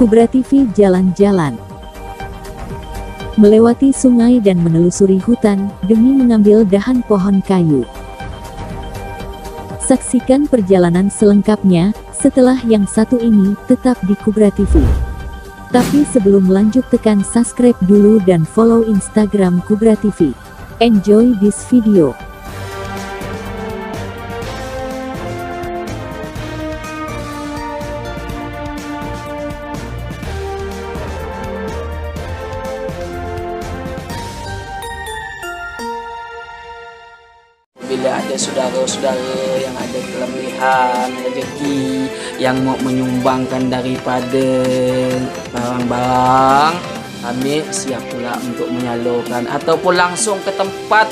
Kubra TV jalan-jalan. Melewati sungai dan menelusuri hutan demi mengambil dahan pohon kayu. Saksikan perjalanan selengkapnya setelah yang satu ini tetap di Kubra TV. Tapi sebelum lanjut tekan subscribe dulu dan follow Instagram Kubra TV. Enjoy this video. Bila ada saudara-saudara yang ada kelebihan rezeki yang mau menyumbangkan daripada barang-barang kami siap pula untuk menyalurkan ataupun langsung ke tempat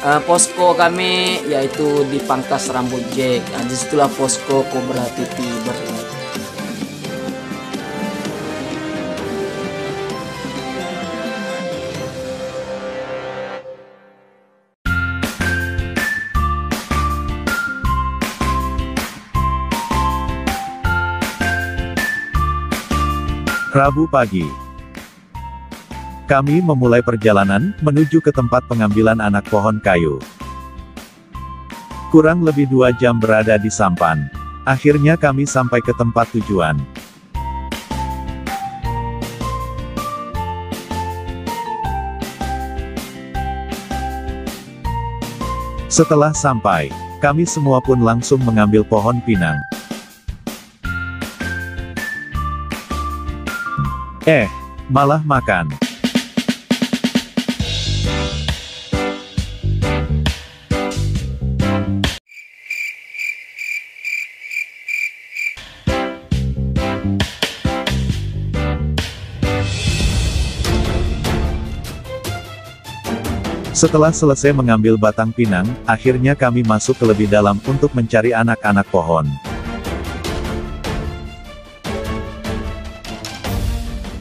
uh, posko kami iaitu di Pangkas Rambut Jack. Uh, di situlah posko Cobra TV berada. Rabu pagi. Kami memulai perjalanan menuju ke tempat pengambilan anak pohon kayu. Kurang lebih dua jam berada di sampan. Akhirnya kami sampai ke tempat tujuan. Setelah sampai, kami semua pun langsung mengambil pohon pinang. Eh, malah makan. Setelah selesai mengambil batang pinang, akhirnya kami masuk ke lebih dalam untuk mencari anak-anak pohon.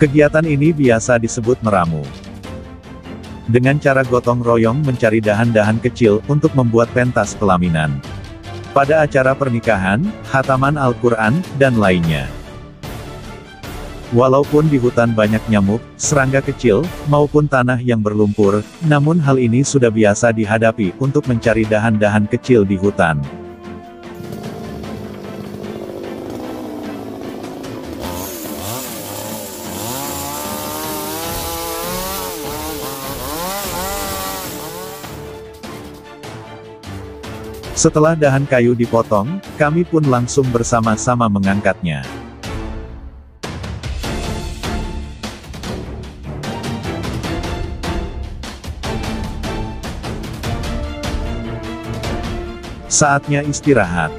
Kegiatan ini biasa disebut meramu. Dengan cara gotong royong mencari dahan-dahan kecil untuk membuat pentas pelaminan. Pada acara pernikahan, hataman Al-Quran, dan lainnya. Walaupun di hutan banyak nyamuk, serangga kecil, maupun tanah yang berlumpur, namun hal ini sudah biasa dihadapi untuk mencari dahan-dahan kecil di hutan. Setelah dahan kayu dipotong, kami pun langsung bersama-sama mengangkatnya. Saatnya istirahat.